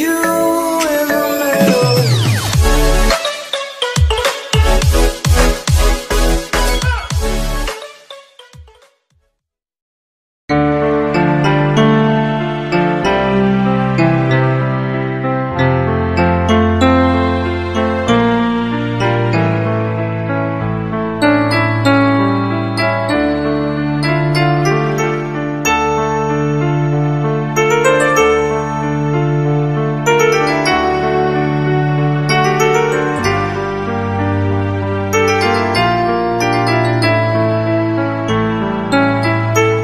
you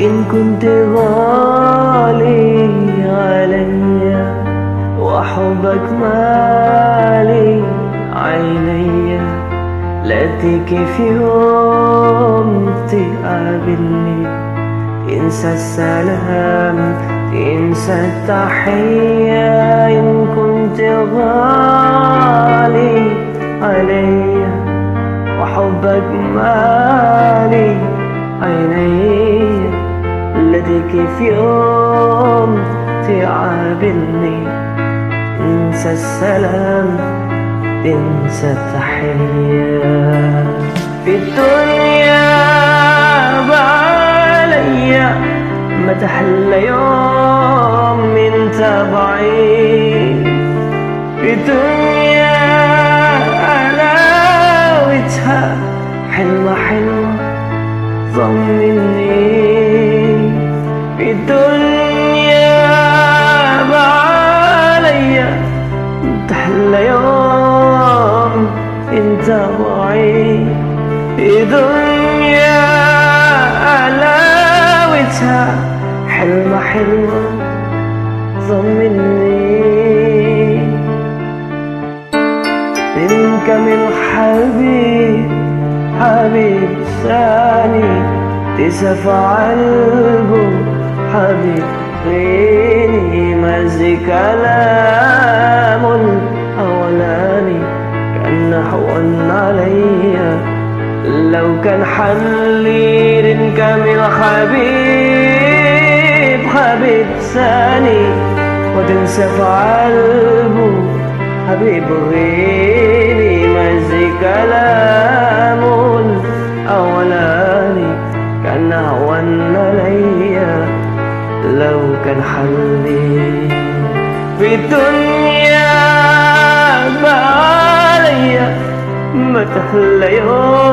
إن كنت غالي علي وحبك مالي عيني. لا تيجي في يوم تقابلني تنسى السلام تنسى التحية. إن كنت غالي علي وحبك مالي عيني. لديك في يوم تعابلني انسى السلام تنسى التحية. في الدنيا بعليا ما تحلى يوم انت بعيد في الدنيا حلاوتها حلوة حلوة ضمني في الدنيا بعليا تحلى يوم انت بعيد في دنيا حلاوتها حلوة حلوة ضمني. منك من حبيب حبيب ثاني. تسفع قلبه حبيب غيري مزي كلام الأولاني كان هون عليا. لو كان حلي نكمل حبيب حبيب ثاني. وتنسى قلبه حبيب غيري. مزي كلام الأولاني كان هون عليا. لو كان حلي في الدنيا بعليا ما تحلى يوم.